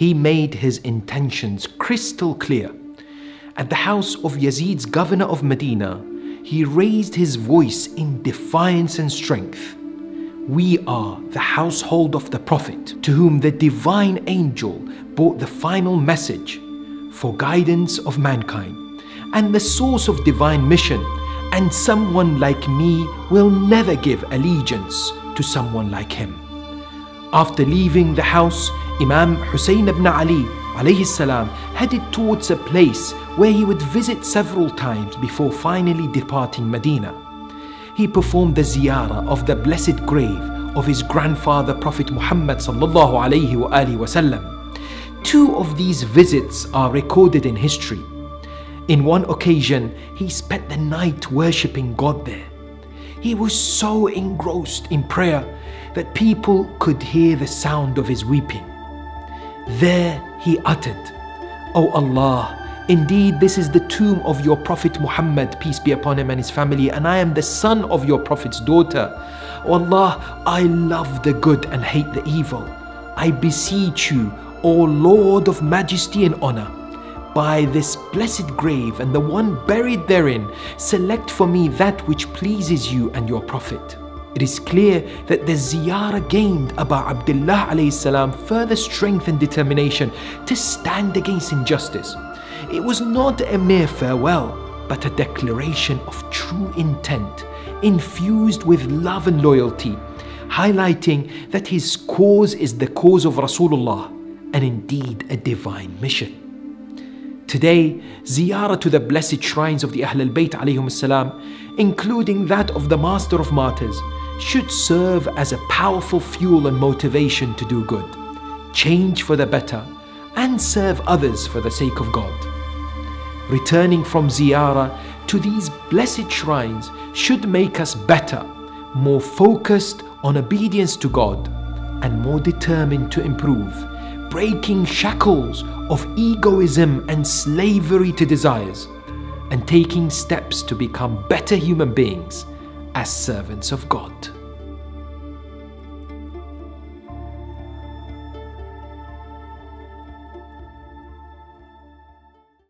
he made his intentions crystal clear. At the house of Yazid's governor of Medina, he raised his voice in defiance and strength. We are the household of the Prophet, to whom the divine angel brought the final message for guidance of mankind and the source of divine mission. And someone like me will never give allegiance to someone like him. After leaving the house, Imam Hussein ibn Ali alayhi headed towards a place where he would visit several times before finally departing Medina. He performed the ziyarah of the blessed grave of his grandfather Prophet Muhammad sallallahu wasallam. Two of these visits are recorded in history. In one occasion, he spent the night worshipping God there. He was so engrossed in prayer that people could hear the sound of his weeping. There he uttered, O Allah, Indeed, this is the tomb of your Prophet Muhammad, peace be upon him and his family, and I am the son of your Prophet's daughter. O Allah, I love the good and hate the evil. I beseech you, O Lord of majesty and honor, by this blessed grave and the one buried therein, select for me that which pleases you and your Prophet. It is clear that the ziyarah gained Abu Abdullah salam further strength and determination to stand against injustice. It was not a mere farewell, but a declaration of true intent, infused with love and loyalty, highlighting that his cause is the cause of Rasulullah and indeed a divine mission. Today, ziyarah to the blessed shrines of the Ahl al-Bayt including that of the Master of Martyrs, should serve as a powerful fuel and motivation to do good, change for the better, and serve others for the sake of God. Returning from ziyarah to these blessed shrines should make us better, more focused on obedience to God, and more determined to improve breaking shackles of egoism and slavery to desires, and taking steps to become better human beings as servants of God.